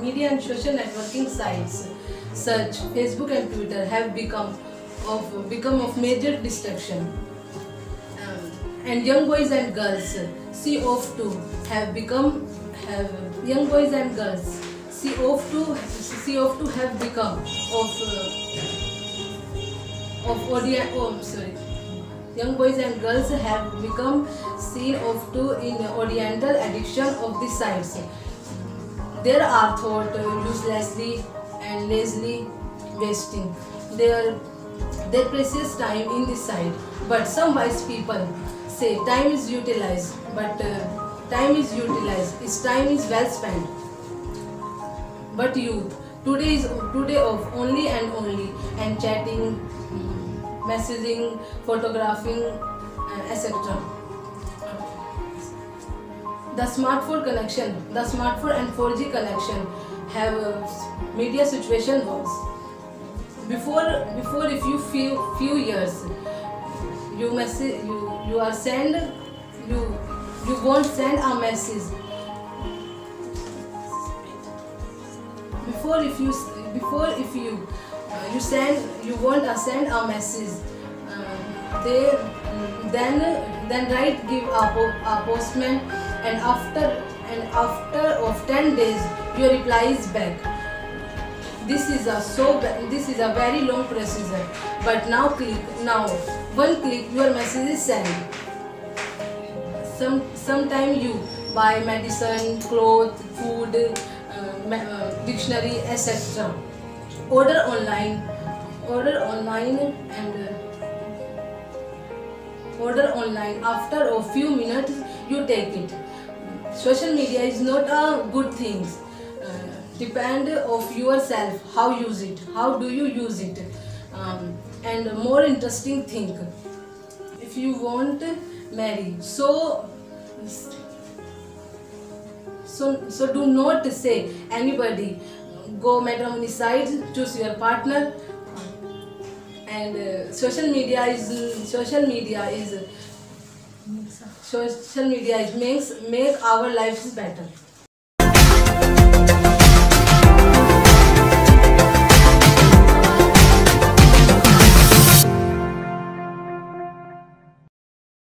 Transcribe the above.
networking sites such Facebook and Twitter have become of become of major distraction. Um, and young boys and girls see off to have become have young boys and girls see off to see off to have become of uh, of audience oh I'm sorry young boys and girls have become seen of to in oriental addiction of the sites there are thought uh, uselessly and lazily wasting. Their their precious time in the side. but some wise people say time is utilized but uh, time is utilized. Its time is well spent. But youth today is today of only and only and chatting messaging photographing etc the smartphone connection the smartphone and 4g connection have a media situation was before before if you few few years you message you you are send you you won't send a message. Before if you before if you uh, you send you want to send a message uh, they then then write give a, a postman and after and after of 10 days your reply is back. This is a so this is a very long procedure. But now click now one click your message is sent. Some sometime you buy medicine clothes food uh, uh, dictionary etc order online order online and uh, order online. After a few minutes you take it social media is not a good thing. Uh, depend of yourself how use it how do you use it. Um, and more interesting thing if you want marry so so so do not say anybody go matrimony site choose your partner. And uh, social media is social media is social media is makes make our life is better